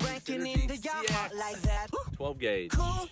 Breaking into your heart like that. 12 gauge. Cool